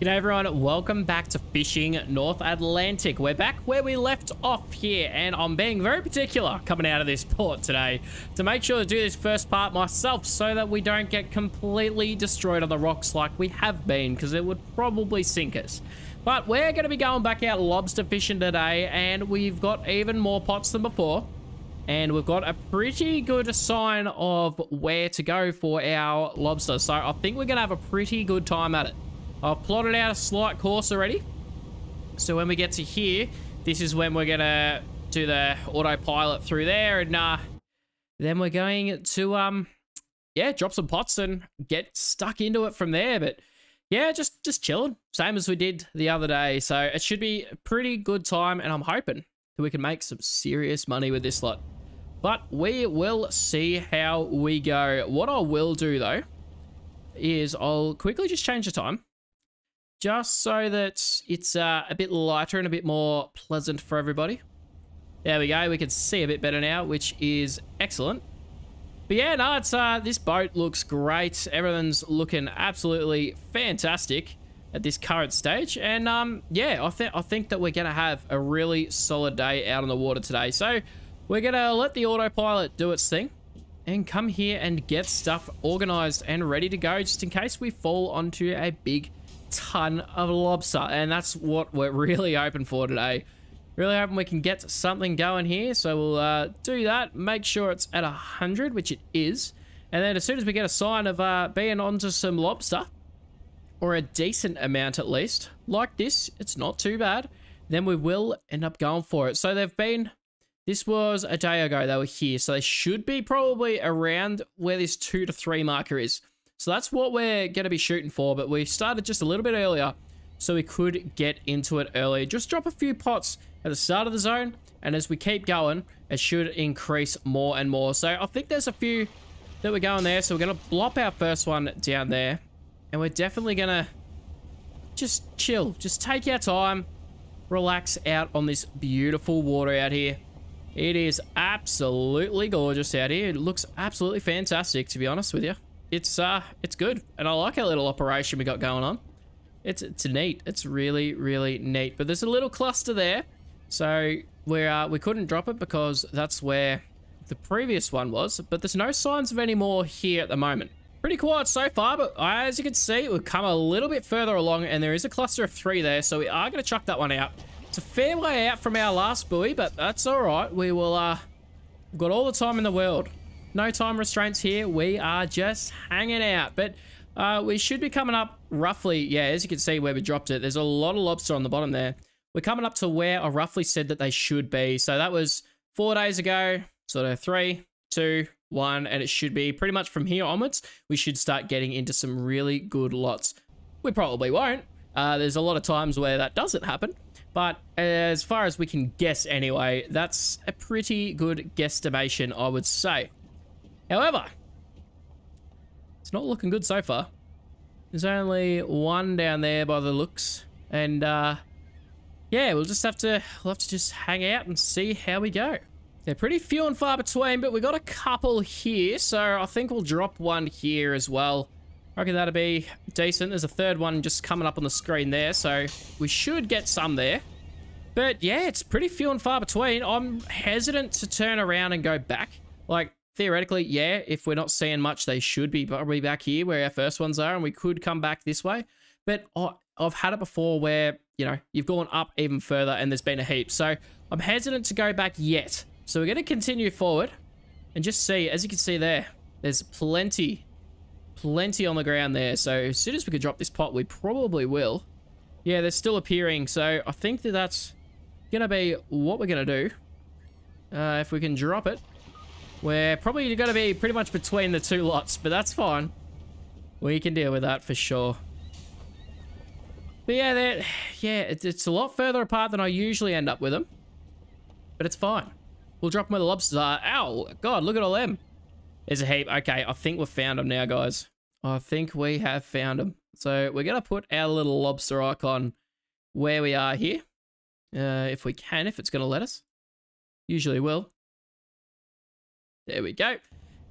G'day everyone, welcome back to Fishing North Atlantic. We're back where we left off here, and I'm being very particular coming out of this port today to make sure to do this first part myself so that we don't get completely destroyed on the rocks like we have been, because it would probably sink us. But we're going to be going back out lobster fishing today, and we've got even more pots than before. And we've got a pretty good sign of where to go for our lobster, so I think we're going to have a pretty good time at it. I've plotted out a slight course already. So when we get to here, this is when we're going to do the autopilot through there. And uh, then we're going to, um, yeah, drop some pots and get stuck into it from there. But yeah, just, just chilling. Same as we did the other day. So it should be a pretty good time. And I'm hoping that we can make some serious money with this lot. But we will see how we go. What I will do, though, is I'll quickly just change the time just so that it's uh, a bit lighter and a bit more pleasant for everybody. There we go. We can see a bit better now, which is excellent. But yeah, no, it's uh, this boat looks great. Everything's looking absolutely fantastic at this current stage. And um, yeah, I, th I think that we're going to have a really solid day out on the water today. So we're going to let the autopilot do its thing and come here and get stuff organized and ready to go just in case we fall onto a big ton of lobster, and that's what we're really hoping for today. Really hoping we can get something going here, so we'll uh, do that, make sure it's at 100, which it is, and then as soon as we get a sign of uh, being onto some lobster, or a decent amount at least, like this, it's not too bad, then we will end up going for it. So they've been, this was a day ago they were here, so they should be probably around where this two to three marker is. So that's what we're going to be shooting for, but we started just a little bit earlier so we could get into it early. Just drop a few pots at the start of the zone, and as we keep going, it should increase more and more. So I think there's a few that we're going there, so we're going to blop our first one down there, and we're definitely going to just chill, just take our time, relax out on this beautiful water out here. It is absolutely gorgeous out here. It looks absolutely fantastic, to be honest with you it's uh it's good and i like our little operation we got going on. It's it's neat. It's really really neat but there's a little cluster there. So we uh we couldn't drop it because that's where the previous one was but there's no signs of any more here at the moment. Pretty quiet so far but as you can see we've come a little bit further along and there is a cluster of three there so we are going to chuck that one out. It's a fair way out from our last buoy but that's all right. We will uh we've got all the time in the world no time restraints here. We are just hanging out. But uh, we should be coming up roughly, yeah, as you can see where we dropped it, there's a lot of lobster on the bottom there. We're coming up to where I roughly said that they should be. So that was four days ago, sort of three, two, one, and it should be pretty much from here onwards, we should start getting into some really good lots. We probably won't. Uh, there's a lot of times where that doesn't happen. But as far as we can guess anyway, that's a pretty good guesstimation, I would say. However, it's not looking good so far. There's only one down there by the looks. And, uh, yeah, we'll just have to, we'll have to just hang out and see how we go. They're pretty few and far between, but we got a couple here, so I think we'll drop one here as well. I reckon that'll be decent. There's a third one just coming up on the screen there, so we should get some there. But yeah, it's pretty few and far between. I'm hesitant to turn around and go back. Like, theoretically, yeah, if we're not seeing much, they should be probably back here where our first ones are, and we could come back this way. But I've had it before where, you know, you've gone up even further and there's been a heap. So I'm hesitant to go back yet. So we're going to continue forward and just see, as you can see there, there's plenty, plenty on the ground there. So as soon as we could drop this pot, we probably will. Yeah, they're still appearing. So I think that that's going to be what we're going to do. Uh, if we can drop it. We're probably going to be pretty much between the two lots, but that's fine. We can deal with that for sure. But yeah, yeah, it's, it's a lot further apart than I usually end up with them. But it's fine. We'll drop them where the lobsters are. Ow, God, look at all them. There's a heap. Okay, I think we've found them now, guys. I think we have found them. So we're going to put our little lobster icon where we are here. Uh, if we can, if it's going to let us. Usually will. There we go.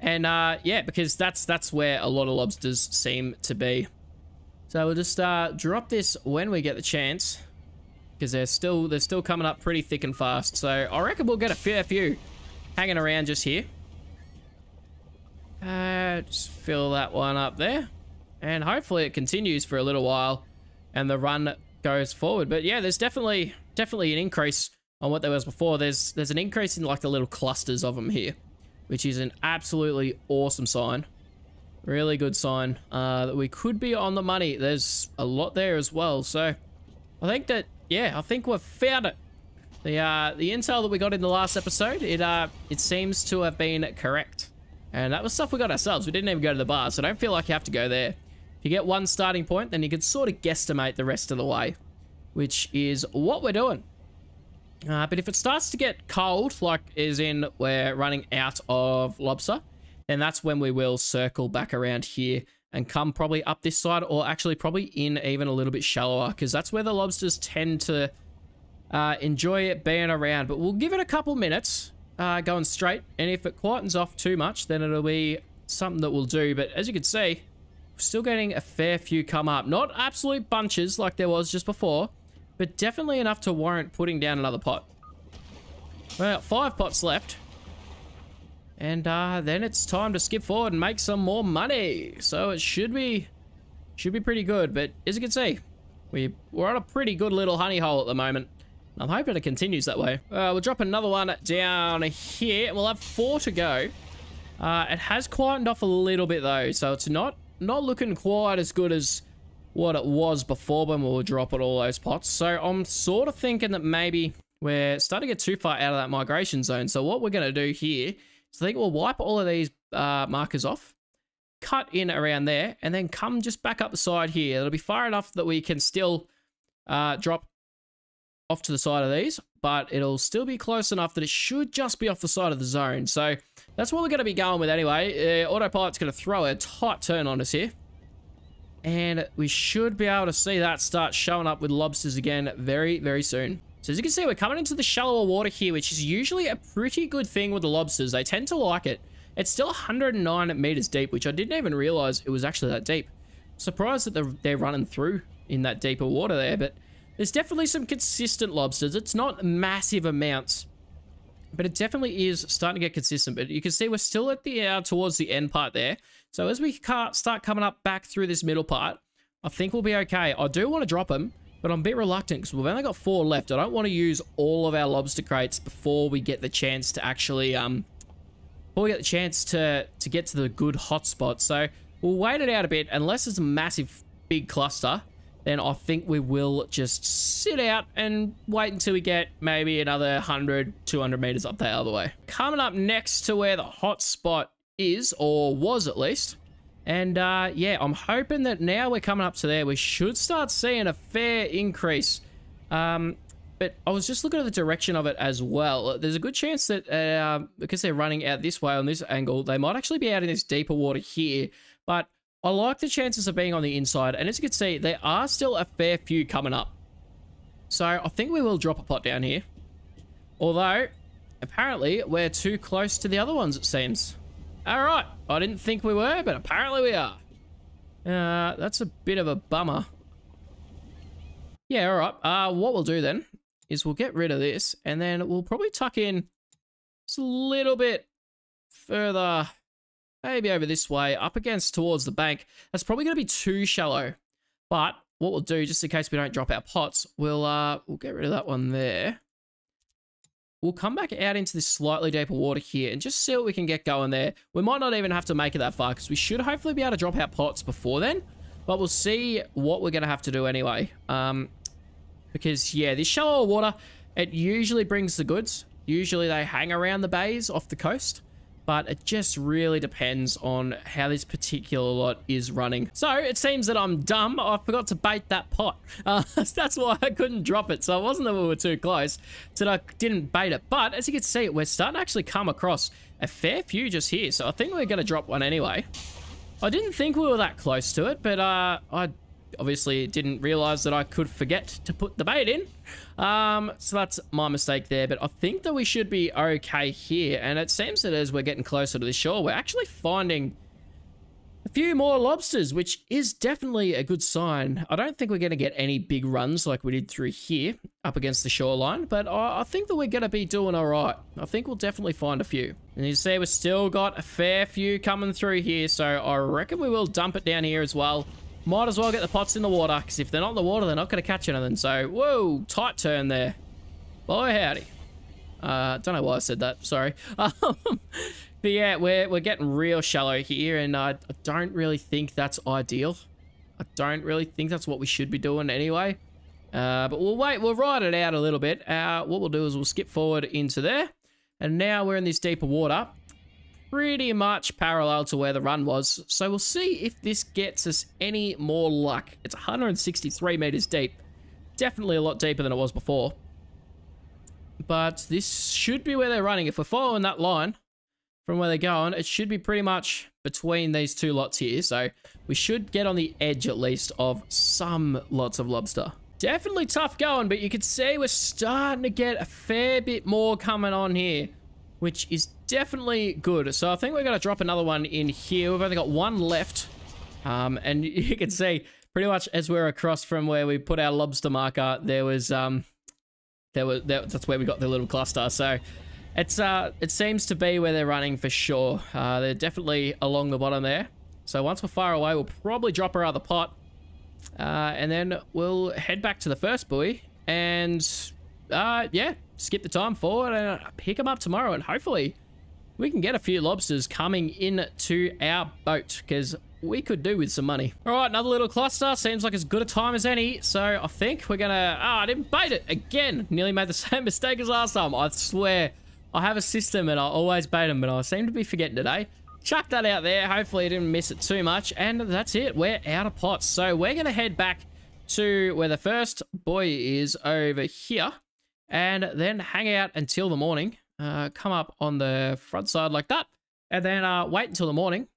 And uh, yeah, because that's that's where a lot of lobsters seem to be. So we'll just uh, drop this when we get the chance. Because they're still, they're still coming up pretty thick and fast. So I reckon we'll get a fair few hanging around just here. Uh, just fill that one up there. And hopefully it continues for a little while and the run goes forward. But yeah, there's definitely definitely an increase on what there was before. There's there's an increase in like the little clusters of them here, which is an absolutely awesome sign. Really good sign uh, that we could be on the money. There's a lot there as well. So I think that, yeah, I think we've found it. The uh, the intel that we got in the last episode, it uh, it seems to have been correct. And that was stuff we got ourselves. We didn't even go to the bar, so don't feel like you have to go there. If you get one starting point, then you can sort of guesstimate the rest of the way, which is what we're doing. Uh, but if it starts to get cold, like as in we're running out of lobster, then that's when we will circle back around here and come probably up this side or actually probably in even a little bit shallower because that's where the lobsters tend to uh, enjoy it being around. But we'll give it a couple minutes uh, going straight and if it quietens off too much then it'll be something that we'll do. But as you can see, we're still getting a fair few come up. Not absolute bunches like there was just before, but definitely enough to warrant putting down another pot. Well, five pots left. And uh, then it's time to skip forward and make some more money. So it should be should be pretty good. But as you can see, we, we're on a pretty good little honey hole at the moment. I'm hoping it continues that way. Uh, we'll drop another one down here. We'll have four to go. Uh, it has quietened off a little bit though. So it's not not looking quite as good as what it was before when we were dropping all those pots. So I'm sort of thinking that maybe we're starting to get too far out of that migration zone. So what we're going to do here is I think we'll wipe all of these uh, markers off, cut in around there, and then come just back up the side here. It'll be far enough that we can still uh, drop off to the side of these, but it'll still be close enough that it should just be off the side of the zone. So that's what we're going to be going with anyway. Uh, autopilot's going to throw a tight turn on us here. And we should be able to see that start showing up with lobsters again very, very soon. So as you can see, we're coming into the shallower water here, which is usually a pretty good thing with the lobsters. They tend to like it. It's still 109 meters deep, which I didn't even realize it was actually that deep. Surprised that they're, they're running through in that deeper water there, but there's definitely some consistent lobsters. It's not massive amounts, but it definitely is starting to get consistent. But you can see we're still at the uh, towards the end part there. So as we start coming up back through this middle part, I think we'll be okay. I do want to drop them, but I'm a bit reluctant because we've only got four left. I don't want to use all of our lobster crates before we get the chance to actually, um, before we get the chance to, to get to the good hotspot. So we'll wait it out a bit. Unless it's a massive big cluster, then I think we will just sit out and wait until we get maybe another 100, 200 meters up the other way. Coming up next to where the hot spot is, or was at least. And uh, yeah, I'm hoping that now we're coming up to there, we should start seeing a fair increase. Um, but I was just looking at the direction of it as well. There's a good chance that uh, because they're running out this way on this angle, they might actually be out in this deeper water here. But I like the chances of being on the inside. And as you can see, there are still a fair few coming up. So I think we will drop a pot down here. Although, apparently, we're too close to the other ones, it seems. Alright, I didn't think we were, but apparently we are. Uh, that's a bit of a bummer. Yeah, alright. Uh, what we'll do then is we'll get rid of this, and then we'll probably tuck in just a little bit further maybe over this way, up against towards the bank. That's probably going to be too shallow. But what we'll do, just in case we don't drop our pots, we'll uh, we'll get rid of that one there. We'll come back out into this slightly deeper water here and just see what we can get going there. We might not even have to make it that far because we should hopefully be able to drop our pots before then. But we'll see what we're going to have to do anyway. Um, because, yeah, this shallower water, it usually brings the goods. Usually they hang around the bays off the coast but it just really depends on how this particular lot is running. So it seems that I'm dumb. I forgot to bait that pot. Uh, that's why I couldn't drop it. So it wasn't that we were too close, so I didn't bait it. But as you can see, we're starting to actually come across a fair few just here. So I think we're going to drop one anyway. I didn't think we were that close to it, but uh, I obviously didn't realize that I could forget to put the bait in. Um, so that's my mistake there, but I think that we should be okay here. And it seems that as we're getting closer to the shore, we're actually finding a few more lobsters, which is definitely a good sign. I don't think we're going to get any big runs like we did through here up against the shoreline, but I, I think that we're going to be doing all right. I think we'll definitely find a few. And you see, we've still got a fair few coming through here, so I reckon we will dump it down here as well. Might as well get the pots in the water, because if they're not in the water, they're not going to catch anything. So, whoa, tight turn there. Boy, howdy. Uh, don't know why I said that. Sorry. but yeah, we're, we're getting real shallow here, and I, I don't really think that's ideal. I don't really think that's what we should be doing anyway. Uh, but we'll wait. We'll ride it out a little bit. Uh, what we'll do is we'll skip forward into there. And now we're in this deeper water. Pretty much parallel to where the run was. So we'll see if this gets us any more luck. It's 163 meters deep. Definitely a lot deeper than it was before. But this should be where they're running. If we're following that line from where they're going, it should be pretty much between these two lots here. So we should get on the edge at least of some lots of lobster. Definitely tough going, but you can see we're starting to get a fair bit more coming on here, which is definitely good. So I think we're going to drop another one in here. We've only got one left. Um, and you can see pretty much as we're across from where we put our lobster marker, there was um, there was that's where we got the little cluster. So it's uh it seems to be where they're running for sure. Uh, they're definitely along the bottom there. So once we're far away, we'll probably drop our other pot. Uh, and then we'll head back to the first buoy and uh, yeah, skip the time forward and pick them up tomorrow. And hopefully we can get a few lobsters coming in to our boat because we could do with some money. All right, another little cluster. Seems like as good a time as any. So I think we're going to... Ah, oh, I didn't bait it again. Nearly made the same mistake as last time. I swear. I have a system and I always bait them, but I seem to be forgetting today. Chuck that out there. Hopefully I didn't miss it too much. And that's it. We're out of pots. So we're going to head back to where the first buoy is over here. And then hang out until the morning. Uh, come up on the front side like that. And then uh, wait until the morning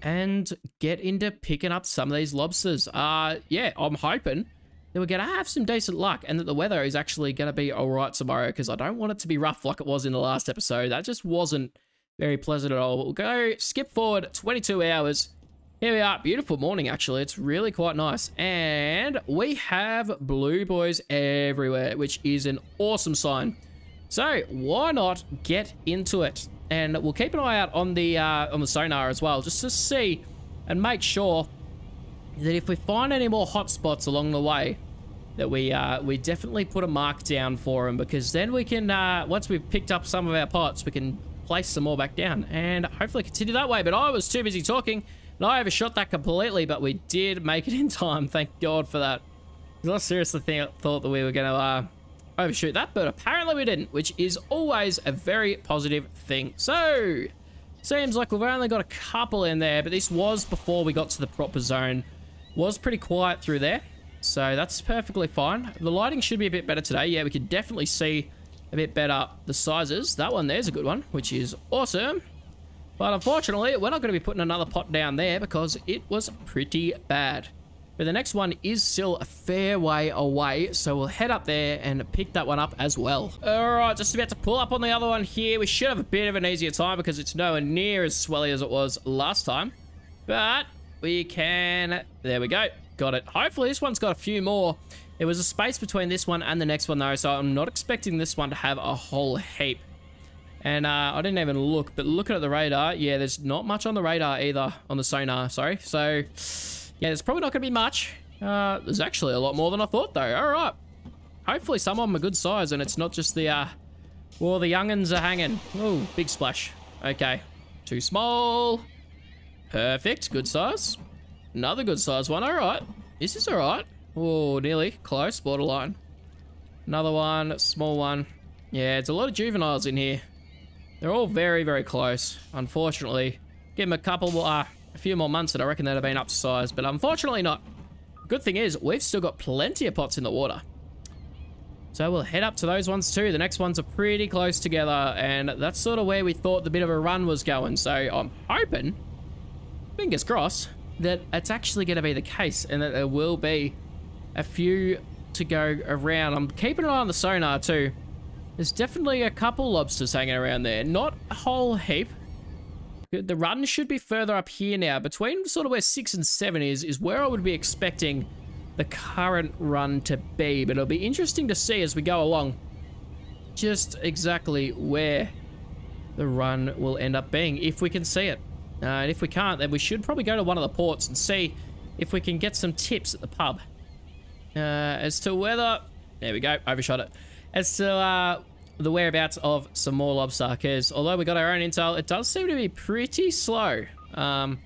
and get into picking up some of these lobsters. Uh, yeah, I'm hoping that we're going to have some decent luck and that the weather is actually going to be all right tomorrow because I don't want it to be rough like it was in the last episode. That just wasn't very pleasant at all. We'll go skip forward 22 hours. Here we are. Beautiful morning, actually. It's really quite nice. And we have blue buoys everywhere, which is an awesome sign. So why not get into it? and we'll keep an eye out on the uh, on the sonar as well, just to see and make sure that if we find any more hotspots along the way, that we uh, we definitely put a mark down for them, because then we can uh, once we've picked up some of our pots, we can place some more back down and hopefully continue that way. But I was too busy talking, and I overshot that completely, but we did make it in time. Thank God for that. I seriously thought that we were going to uh, overshoot that, but apparently we didn't, which is always a very positive thing. So, seems like we've only got a couple in there, but this was before we got to the proper zone. Was pretty quiet through there, so that's perfectly fine. The lighting should be a bit better today. Yeah, we can definitely see a bit better the sizes. That one there's a good one, which is awesome. But unfortunately, we're not going to be putting another pot down there because it was pretty bad. But the next one is still a fair way away, so we'll head up there and pick that one up as well. Alright, just about to pull up on the other one here. We should have a bit of an easier time because it's nowhere near as swelly as it was last time. But we can... There we go. Got it. Hopefully this one's got a few more. There was a space between this one and the next one though, so I'm not expecting this one to have a whole heap. And uh, I didn't even look, but looking at the radar, yeah, there's not much on the radar either, on the sonar, sorry. So yeah, there's probably not going to be much. Uh, there's actually a lot more than I thought, though. All right. Hopefully some of them are good size and it's not just the, uh, well, the youngins are hanging. Oh, big splash. Okay. Too small. Perfect. Good size. Another good size one. All right. This is all right. Oh, nearly. Close. Borderline. Another one. Small one. Yeah, it's a lot of juveniles in here. They're all very, very close. Unfortunately. Give them a couple, uh, a few more months and I reckon they'd have been up to size, but unfortunately not. Good thing is, we've still got plenty of pots in the water. So we'll head up to those ones too. The next ones are pretty close together, and that's sort of where we thought the bit of a run was going. So I'm hoping, fingers crossed, that it's actually going to be the case, and that there will be a few to go around. I'm keeping an eye on the sonar too. There's definitely a couple lobsters hanging around there. Not a whole heap, The run should be further up here now. Between sort of where 6 and 7 is, is where I would be expecting the current run to be. But it'll be interesting to see as we go along just exactly where the run will end up being, if we can see it. Uh, and if we can't, then we should probably go to one of the ports and see if we can get some tips at the pub. Uh, as to whether... There we go, overshot it. As to uh, the whereabouts of some more lobster, because although we got our own intel, it does seem to be pretty slow. Um,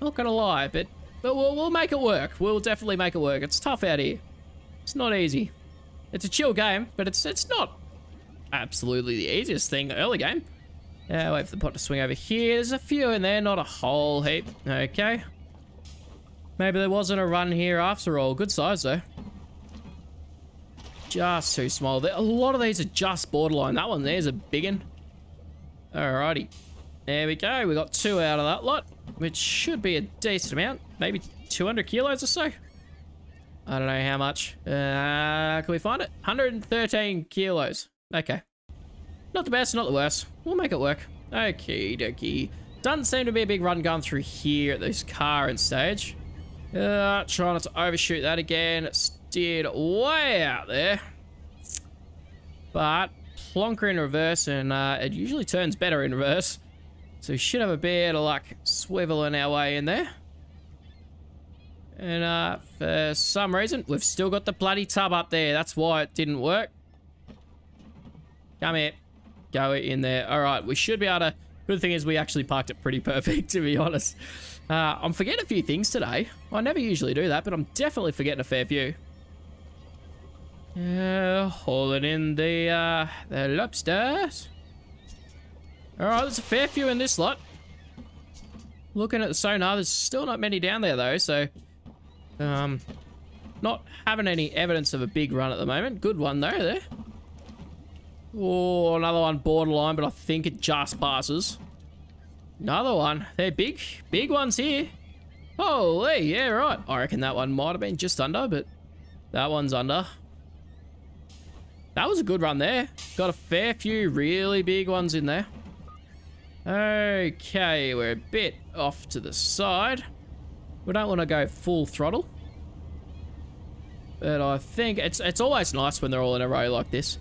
not gonna lie, but, but we'll, we'll make it work. We'll definitely make it work. It's tough out here. It's not easy. It's a chill game, but it's it's not absolutely the easiest thing early game. Uh, wait for the pot to swing over here. There's a few in there, not a whole heap. Okay. Maybe there wasn't a run here after all. Good size, though. Just too small. A lot of these are just borderline. That one there's a big one. Alrighty. There we go. We got two out of that lot, which should be a decent amount. Maybe 200 kilos or so. I don't know how much. Uh, can we find it? 113 kilos. Okay. Not the best, not the worst. We'll make it work. Okay, dokie. Doesn't seem to be a big run going through here at this current stage. Uh, try not to overshoot that again. Steered way out there. But plonker in reverse and uh, it usually turns better in reverse. So we should have a bit of luck swiveling our way in there. And uh, for some reason, we've still got the bloody tub up there. That's why it didn't work. Come here. Go in there. All right, we should be able to... Good thing is we actually parked it pretty perfect, to be honest. Uh, I'm forgetting a few things today. I never usually do that, but I'm definitely forgetting a fair few. Uh, hauling in the, uh, the lobsters. All right, there's a fair few in this lot. Looking at the sonar, there's still not many down there, though, so... Um, not having any evidence of a big run at the moment. Good one, though, there. Oh, another one borderline, but I think it just passes. Another one. They're big, big ones here. Holy, yeah, right. I reckon that one might have been just under, but that one's under. That was a good run there. Got a fair few really big ones in there. Okay, we're a bit off to the side. We don't want to go full throttle. But I think it's it's always nice when they're all in a row like this.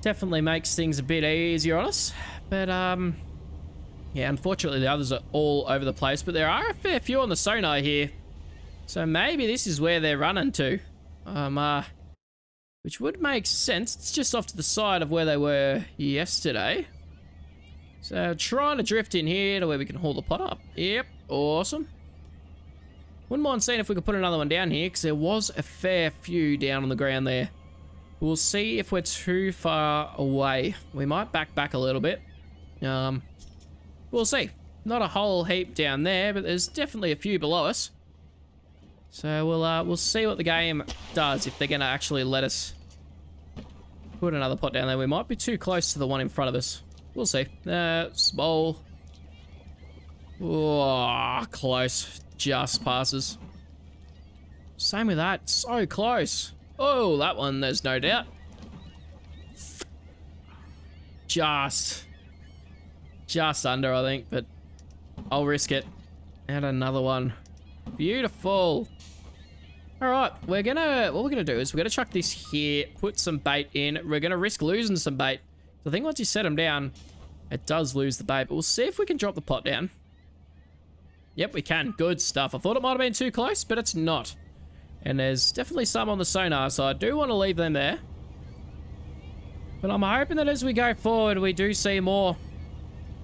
Definitely makes things a bit easier on us. But, um... Yeah, unfortunately the others are all over the place. But there are a fair few on the sonar here. So maybe this is where they're running to. Um, uh... Which would make sense. It's just off to the side of where they were yesterday. So trying to drift in here to where we can haul the pot up. Yep, awesome. Wouldn't mind seeing if we could put another one down here because there was a fair few down on the ground there. We'll see if we're too far away. We might back back a little bit. Um, we'll see. Not a whole heap down there, but there's definitely a few below us. So we'll uh, we'll see what the game does if they're going to actually let us put another pot down there. We might be too close to the one in front of us. We'll see. Uh, small. Oh, close. Just passes. Same with that. So close. Oh, that one, there's no doubt. Just. Just under, I think, but I'll risk it. And another one. Beautiful. All right, we're gonna, what we're gonna do is we're gonna chuck this here, put some bait in. We're gonna risk losing some bait. I think once you set them down, it does lose the bait, but we'll see if we can drop the pot down. Yep, we can. Good stuff. I thought it might have been too close, but it's not. And there's definitely some on the sonar, so I do want to leave them there. But I'm hoping that as we go forward, we do see more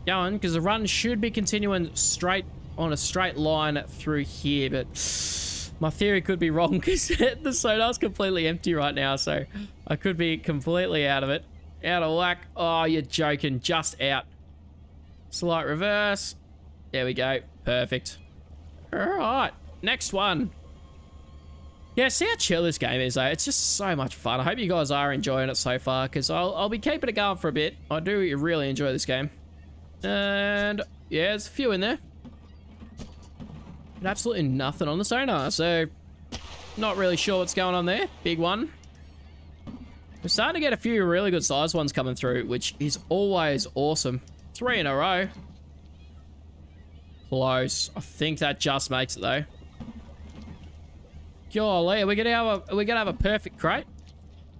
going, because the run should be continuing straight on a straight line through here, but my theory could be wrong because the sonar's completely empty right now, so I could be completely out of it. Out of whack. Oh, you're joking. Just out. Slight reverse. There we go. Perfect. All right. Next one. Yeah, see how chill this game is, though. It's just so much fun. I hope you guys are enjoying it so far, because I'll, I'll be keeping it going for a bit. I do really enjoy this game. And, yeah, there's a few in there. Absolutely nothing on the sonar, so not really sure what's going on there. Big one. We're starting to get a few really good sized ones coming through, which is always awesome. Three in a row. close. I think that just makes it though. Golly, are we gonna have a are we gonna have a perfect crate?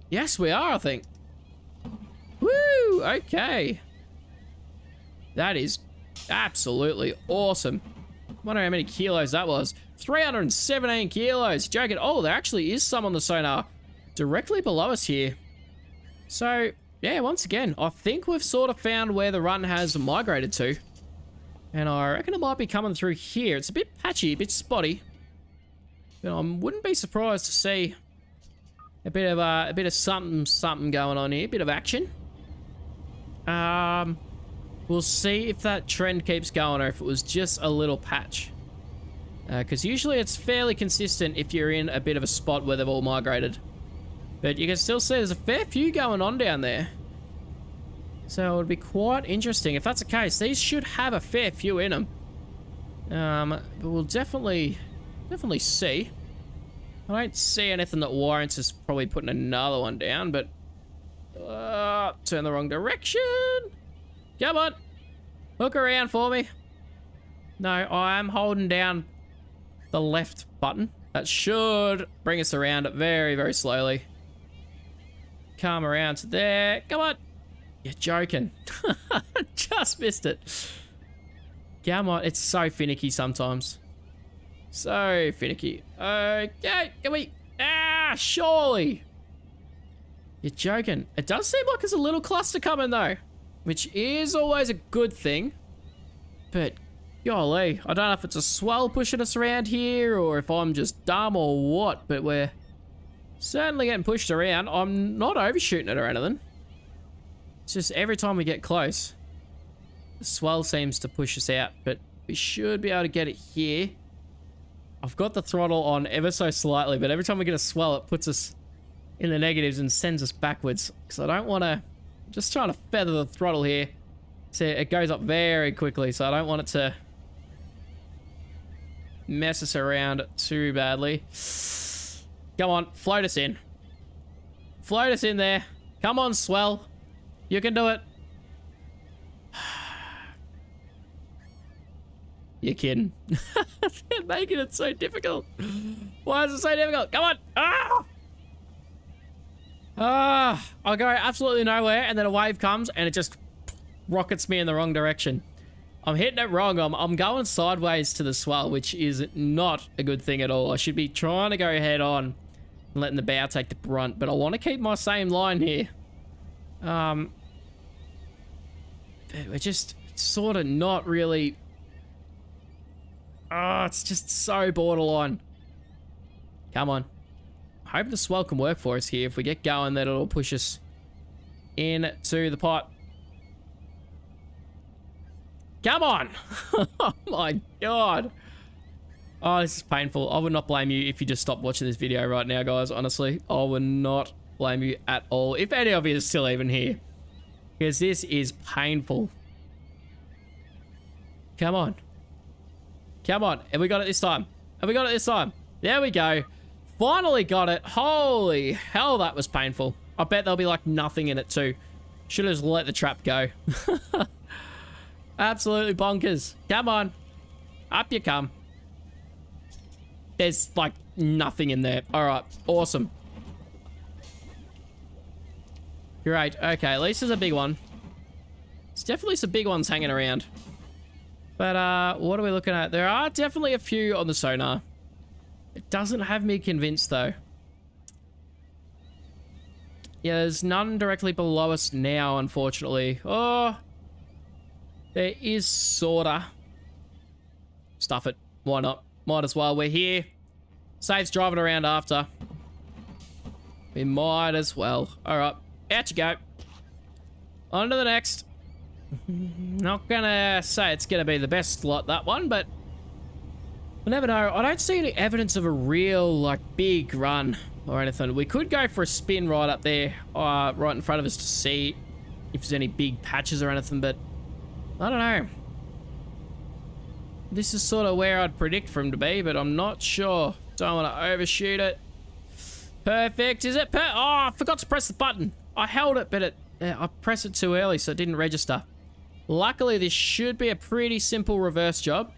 Yes, we are, I think. Woo! Okay. That is absolutely awesome. Wonder how many kilos that was. 317 kilos. Joking. Oh, there actually is some on the sonar directly below us here. So, yeah, once again, I think we've sort of found where the run has migrated to. And I reckon it might be coming through here. It's a bit patchy, a bit spotty. But I wouldn't be surprised to see a bit of uh, a bit of something something going on here, a bit of action. Um, we'll see if that trend keeps going or if it was just a little patch. Because uh, usually it's fairly consistent if you're in a bit of a spot where they've all migrated. But you can still see there's a fair few going on down there. So it would be quite interesting. If that's the case, these should have a fair few in them. Um, but we'll definitely, definitely see. I don't see anything that warrants us probably putting another one down, but... Uh, turn the wrong direction! Come on! Look around for me. No, I am holding down the left button. That should bring us around very, very slowly. Come around to there. Come on! You're joking. Just missed it. Come on, it's so finicky sometimes. So finicky. Okay, can we... Ah, surely. You're joking. It does seem like there's a little cluster coming though. Which is always a good thing. But, golly, I don't know if it's a swell pushing us around here or if I'm just dumb or what, but we're certainly getting pushed around. I'm not overshooting it or anything. It's just every time we get close, the swell seems to push us out, but we should be able to get it here. I've got the throttle on ever so slightly, but every time we get a swell, it puts us in the negatives and sends us backwards. Because I don't want to... Just trying to feather the throttle here. See, it goes up very quickly, so I don't want it to mess us around too badly. Come on, float us in. Float us in there. Come on, swell. You can do it. You're kidding. They're making it so difficult. Why is it so difficult? Come on. Ah! Ah! I'll go absolutely nowhere and then a wave comes and it just rockets me in the wrong direction. I'm hitting it wrong. I'm, I'm going sideways to the swell, which is not a good thing at all. I should be trying to go head on and letting the bow take the brunt, but I want to keep my same line here. Um, we're just sort of not really Oh, it's just so borderline. Come on. I hope the swell can work for us here. If we get going, that it'll push us into the pot. Come on! oh my god. Oh, this is painful. I would not blame you if you just stopped watching this video right now, guys. Honestly, I would not blame you at all. If any of you are still even here. Because this is painful. Come on. Come on. Have we got it this time? Have we got it this time? There we go. Finally got it. Holy hell, that was painful. I bet there'll be like nothing in it too. Should have just let the trap go. Absolutely bonkers. Come on. Up you come. There's like nothing in there. All right. Awesome. Great. Okay. At least there's a big one. There's definitely some big ones hanging around. But uh, what are we looking at? There are definitely a few on the sonar. It doesn't have me convinced though. Yeah, there's none directly below us now, unfortunately. Oh, there is sorta. Stuff it. Why not? Might as well. We're here. Saves driving around after. We might as well. All right. Out you go. On to the next. Not gonna say it's gonna be the best slot, that one, but... We'll never know. I don't see any evidence of a real, like, big run or anything. We could go for a spin right up there, uh, right in front of us to see if there's any big patches or anything, but... I don't know. This is sort of where I'd predict for him to be, but I'm not sure. Don't want to overshoot it. Perfect. Is it per- Oh, I forgot to press the button. I held it, but it, I pressed it too early, so it didn't register. Luckily, this should be a pretty simple reverse job.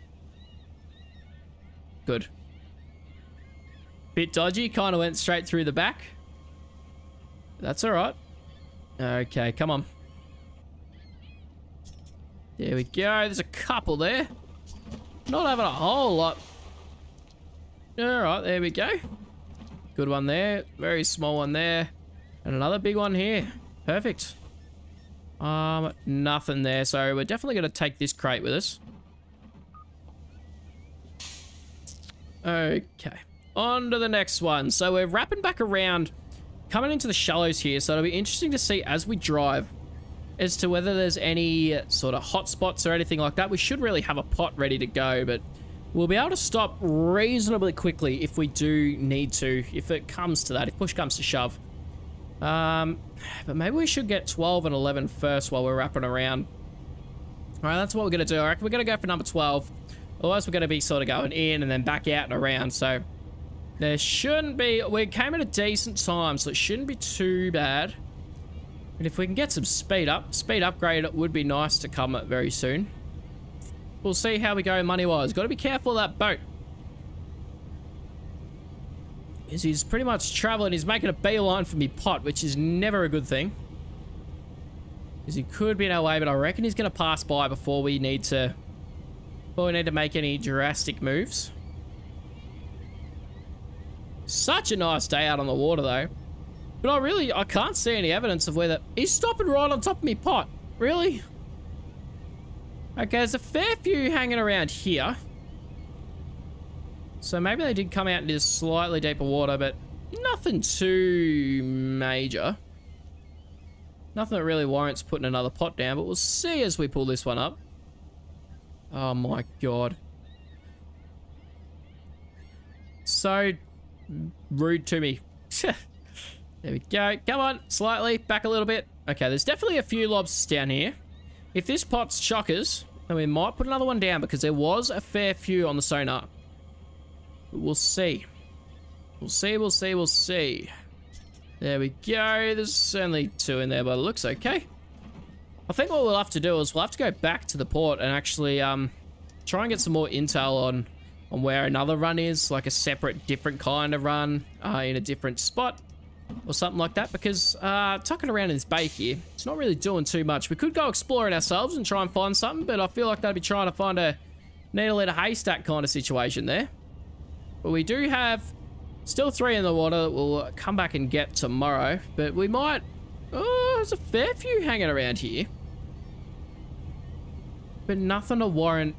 Good. Bit dodgy. Kind of went straight through the back. That's all right. Okay, come on. There we go. There's a couple there. Not having a whole lot. All right, there we go. Good one there. Very small one there. And another big one here. Perfect. Um, nothing there. So we're definitely going to take this crate with us. Okay. On to the next one. So we're wrapping back around, coming into the shallows here. So it'll be interesting to see as we drive as to whether there's any sort of hot spots or anything like that. We should really have a pot ready to go, but we'll be able to stop reasonably quickly if we do need to, if it comes to that, if push comes to shove. Um, but maybe we should get 12 and 11 first while we're wrapping around. All right, that's what we're going to do. I reckon we're going to go for number 12. Otherwise, we're going to be sort of going in and then back out and around. So there shouldn't be... We came at a decent time, so it shouldn't be too bad. And if we can get some speed up, speed upgrade, it would be nice to come very soon. We'll see how we go money-wise. Got to be careful of that boat. Because he's pretty much traveling. He's making a beeline for me pot, which is never a good thing. Because he could be in our way, but I reckon he's going to pass by before we need to... We need to make any drastic moves. Such a nice day out on the water, though. But I really, I can't see any evidence of whether... He's stopping right on top of me pot. Really? Okay, there's a fair few hanging around here. So maybe they did come out into slightly deeper water, but nothing too major. Nothing that really warrants putting another pot down, but we'll see as we pull this one up. Oh my god. So rude to me. There we go. Come on, slightly, back a little bit. Okay, there's definitely a few lobsters down here. If this pot's shockers, then we might put another one down because there was a fair few on the sonar. But we'll see. We'll see, we'll see, we'll see. There we go. There's only two in there, but it looks okay. I think what we'll have to do is we'll have to go back to the port and actually um, try and get some more intel on, on where another run is, like a separate, different kind of run uh, in a different spot or something like that because uh, tucking around in this bay here, it's not really doing too much. We could go exploring ourselves and try and find something, but I feel like that'd be trying to find a needle in a haystack kind of situation there. But we do have still three in the water that we'll come back and get tomorrow, but we might... Oh, there's a fair few hanging around here. But nothing to warrant,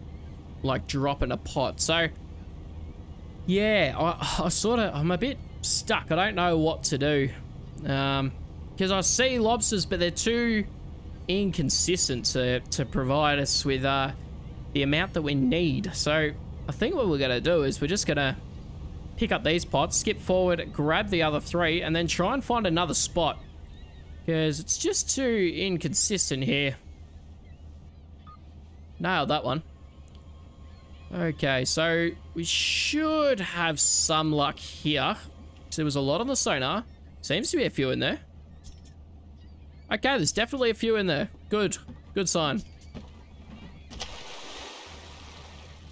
like, dropping a pot. So, yeah, I, I sort of... I'm a bit stuck. I don't know what to do. Um, because I see lobsters, but they're too inconsistent to, to provide us with uh, the amount that we need. So I think what we're going to do is we're just going to pick up these pots, skip forward, grab the other three, and then try and find another spot. Because it's just too inconsistent here. Nailed that one. Okay, so we should have some luck here. There was a lot on the sonar. Seems to be a few in there. Okay, there's definitely a few in there. Good. Good sign.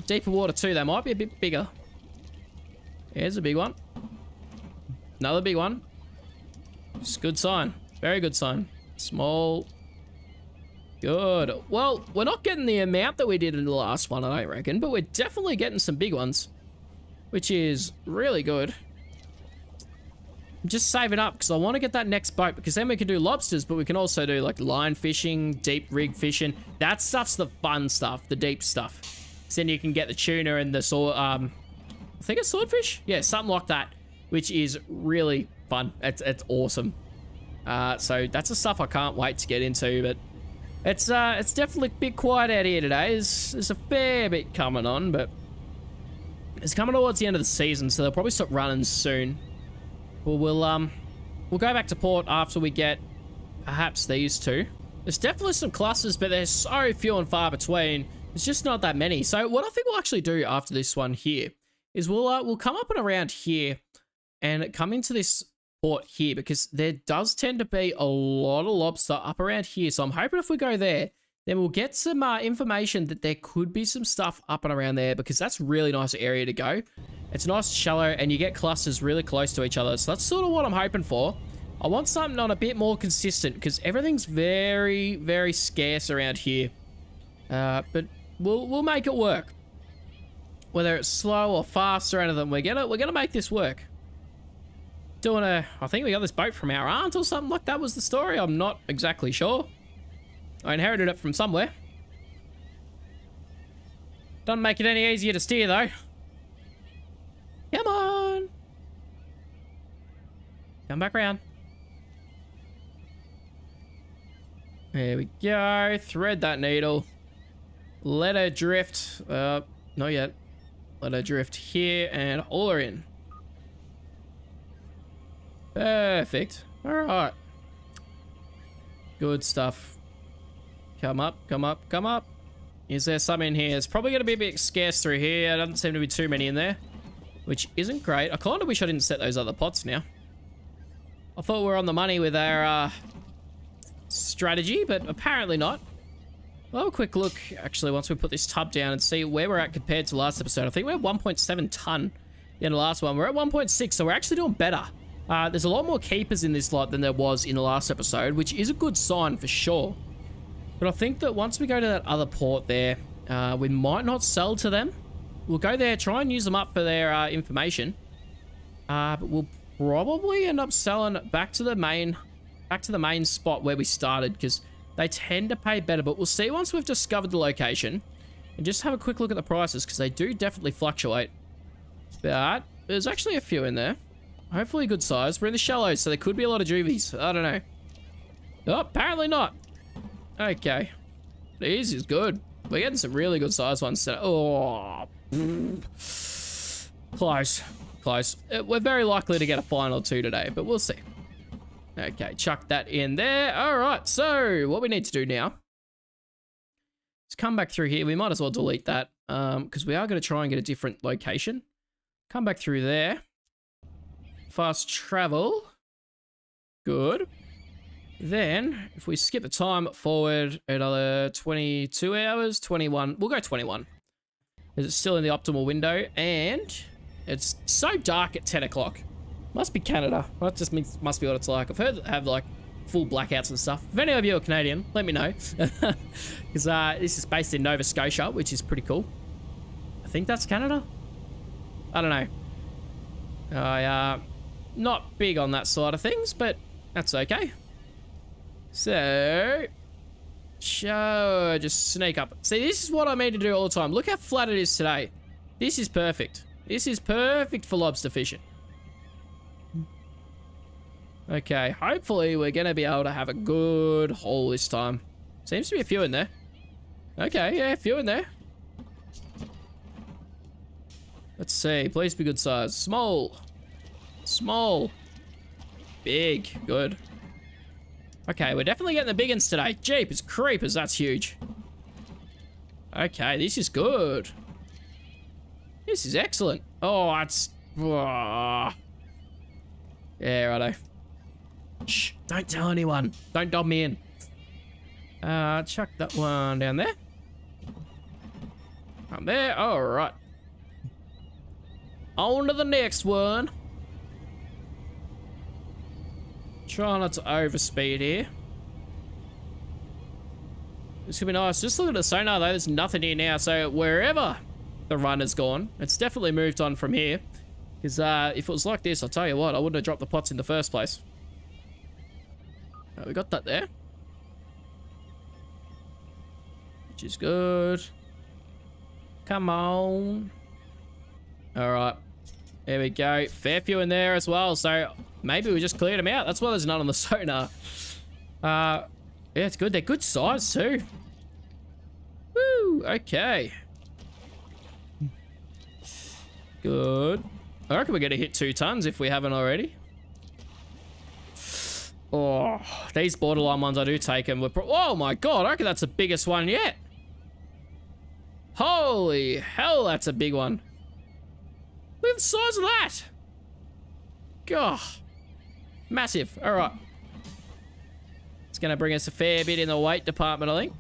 Deeper water too. They might be a bit bigger. Here's a big one. Another big one. It's good sign. Very good sign. Small. Good. Well, we're not getting the amount that we did in the last one, I don't reckon, but we're definitely getting some big ones, which is really good. Just save it up because I want to get that next boat because then we can do lobsters, but we can also do like line fishing, deep rig fishing. That stuff's the fun stuff, the deep stuff. So then you can get the tuna and the sword, um, I think it's swordfish? Yeah, something like that, which is really fun. It's, it's awesome. Uh, so that's the stuff I can't wait to get into, but it's uh, it's definitely a bit quiet out here today. There's, there's a fair bit coming on, but it's coming towards the end of the season, so they'll probably stop running soon. Well, we'll, um, we'll go back to port after we get perhaps these two. There's definitely some clusters, but they're so few and far between. It's just not that many. So what I think we'll actually do after this one here is we'll, uh, we'll come up and around here and come into this here because there does tend to be a lot of lobster up around here. So I'm hoping if we go there, then we'll get some uh, information that there could be some stuff up and around there because that's really nice area to go. It's nice shallow and you get clusters really close to each other. So that's sort of what I'm hoping for. I want something on a bit more consistent because everything's very, very scarce around here. Uh, but we'll, we'll make it work. Whether it's slow or fast or anything, we're gonna, we're gonna make this work. Doing a, I think we got this boat from our aunt or something like that was the story. I'm not exactly sure. I inherited it from somewhere. Doesn't make it any easier to steer though. Come on. Come back around. There we go. Thread that needle. Let her drift. Uh, not yet. Let her drift here and all are in. Perfect. All right. Good stuff. Come up, come up, come up. Is there some in here? It's probably going to be a bit scarce through here. Doesn't seem to be too many in there, which isn't great. I kind of wish I didn't set those other pots now. I thought we were on the money with our uh, strategy, but apparently not. We'll have a quick look, actually, once we put this tub down and see where we're at compared to last episode. I think we're at 1.7 ton in the last one. We're at 1.6, so we're actually doing better. Uh, there's a lot more keepers in this lot than there was in the last episode, which is a good sign for sure. But I think that once we go to that other port there, uh, we might not sell to them. We'll go there, try and use them up for their uh, information. Uh, but we'll probably end up selling back to the main, back to the main spot where we started because they tend to pay better. But we'll see once we've discovered the location and just have a quick look at the prices because they do definitely fluctuate. But there's actually a few in there. Hopefully good size. We're in the shallows, so there could be a lot of juvies. I don't know. Oh, apparently not. Okay. This is good. We're getting some really good size ones. Oh. Close. Close. Uh, we're very likely to get a final two today, but we'll see. Okay, chuck that in there. All right, so what we need to do now is come back through here. We might as well delete that because um, we are going to try and get a different location. Come back through there. Fast travel. Good. Then, if we skip the time forward another 22 hours, 21, we'll go 21. Is it still in the optimal window? And it's so dark at 10 o'clock. Must be Canada. That just means, must be what it's like. I've heard have like full blackouts and stuff. If any of you are Canadian, let me know. Because uh, this is based in Nova Scotia, which is pretty cool. I think that's Canada? I don't know. I, uh, not big on that side of things, but that's okay. So, show, just sneak up. See, this is what I mean to do all the time. Look how flat it is today. This is perfect. This is perfect for lobster fishing. Okay, hopefully we're going to be able to have a good haul this time. Seems to be a few in there. Okay, yeah, a few in there. Let's see. Please be good size. Small. Small. Big. Good. Okay, we're definitely getting the big ones today. Jeepers creepers, that's huge. Okay, this is good. This is excellent. Oh, that's... Oh. Yeah, righto. Shh, don't tell anyone. Don't dob me in. Uh, chuck that one down there. Up there, all right. On to the next one. Try not to overspeed here. This could be nice. Just look at the sonar though. There's nothing here now. So wherever the run has gone, it's definitely moved on from here. Because uh, if it was like this, I'll tell you what, I wouldn't have dropped the pots in the first place. Oh, we got that there. Which is good. Come on. All right. There we go. Fair few in there as well. So maybe we just cleared them out. That's why there's none on the sonar. Uh, yeah, it's good. They're good size too. Woo, okay. Good. I reckon we're going to hit two tons if we haven't already. Oh, these borderline ones, I do take them. oh my god, I reckon that's the biggest one yet. Holy hell, that's a big one. Look at the size of that. God. Massive. All right. It's going to bring us a fair bit in the weight department, I think.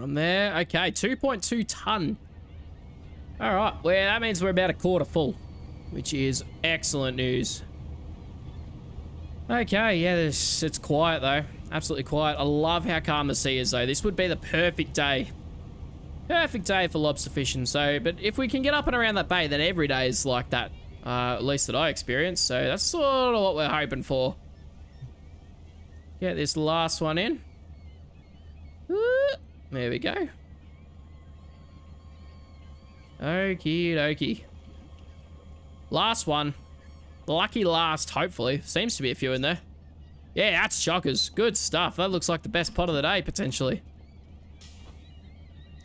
I'm there. Okay, 2.2 ton. All right, well, that means we're about a quarter full, which is excellent news. Okay, yeah, this, it's quiet though. Absolutely quiet. I love how calm the sea is though. This would be the perfect day. Perfect day for lobster fishing. So, but if we can get up and around that bay, then every day is like that. Uh, at least that I experienced. So that's sort of what we're hoping for. Get this last one in. There we go. Okie dokie. Last one. Lucky last, hopefully. Seems to be a few in there. Yeah, that's shockers. Good stuff. That looks like the best pot of the day, potentially.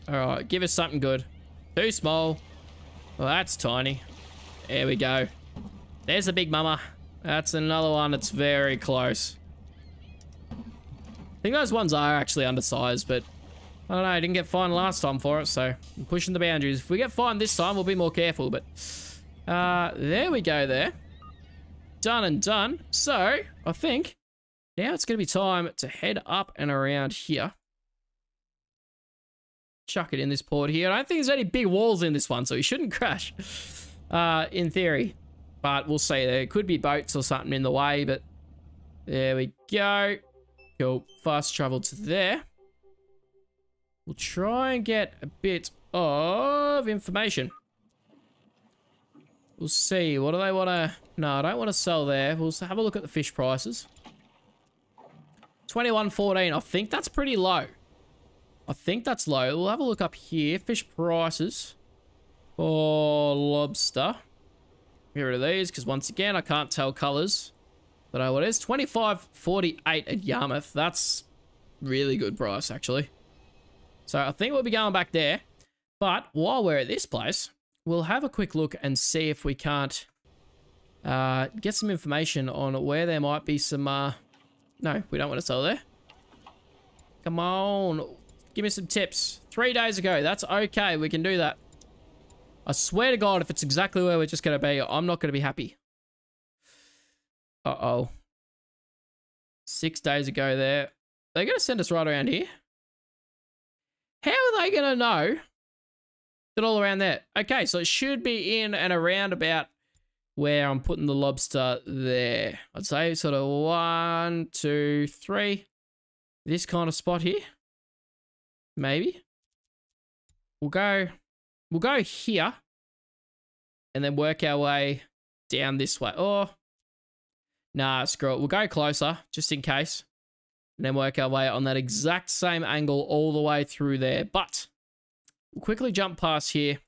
Alright, give us something good. Too small. Well, that's tiny. There we go. There's the big mama. That's another one that's very close. I think those ones are actually undersized, but I don't know. I didn't get fined last time for it, so I'm pushing the boundaries. If we get fined this time, we'll be more careful, but uh, there we go there. Done and done. So, I think now it's going to be time to head up and around here. Chuck it in this port here. I don't think there's any big walls in this one, so we shouldn't crash, uh, in theory. But we'll see. There could be boats or something in the way, but there we go. Cool. Fast travel to there. We'll try and get a bit of information. We'll see. What do they want to... No, I don't want to sell there. We'll have a look at the fish prices. 21.14. I think that's pretty low. I think that's low. We'll have a look up here. Fish prices for lobster. Get rid of these because once again, I can't tell colors. But I what is 25.48 at Yarmouth. That's really good price actually. So I think we'll be going back there. But while we're at this place, we'll have a quick look and see if we can't uh, get some information on where there might be some... Uh... No, we don't want to sell there. Come on. Give me some tips. Three days ago. That's okay. We can do that. I swear to God, if it's exactly where we're just going to be, I'm not going to be happy. Uh-oh. Six days ago there. They're going to send us right around here. How are they going to know that all around there? Okay, so it should be in and around about where I'm putting the lobster there. I'd say sort of one, two, three. This kind of spot here. Maybe. We'll go, we'll go here and then work our way down this way. Or, nah, screw it. We'll go closer just in case and then work our way on that exact same angle all the way through there. But we'll quickly jump past here.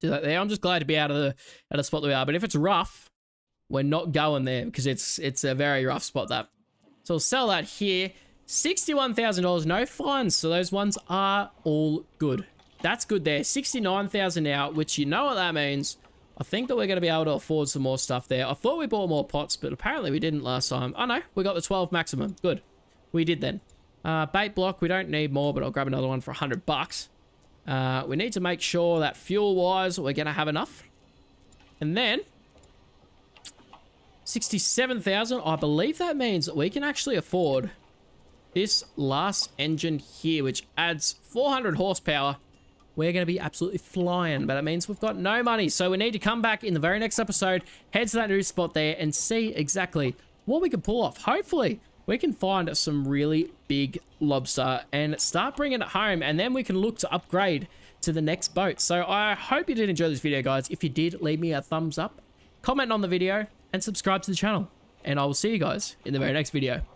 Do that there. I'm just glad to be out of the out of spot that we are. But if it's rough, we're not going there because it's it's a very rough spot that. So we'll sell that here. $61,000, no fines. So those ones are all good. That's good there. 69,000 out, which you know what that means. I think that we're going to be able to afford some more stuff there. I thought we bought more pots, but apparently we didn't last time. Oh, no. We got the 12 maximum. Good. We did then. Uh, bait block, we don't need more, but I'll grab another one for 100 bucks. Uh, we need to make sure that fuel-wise, we're going to have enough. And then, 67,000, I believe that means that we can actually afford this last engine here, which adds 400 horsepower we're going to be absolutely flying. But that means we've got no money. So we need to come back in the very next episode, head to that new spot there and see exactly what we can pull off. Hopefully, we can find some really big lobster and start bringing it home. And then we can look to upgrade to the next boat. So I hope you did enjoy this video, guys. If you did, leave me a thumbs up, comment on the video, and subscribe to the channel. And I will see you guys in the very next video.